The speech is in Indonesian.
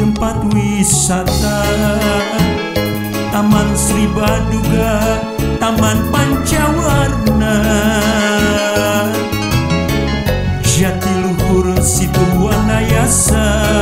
Tempat wisata. Taman Sri Baduga Taman Pancawarna. Jatiluhur Situwanayasa Wanayasa.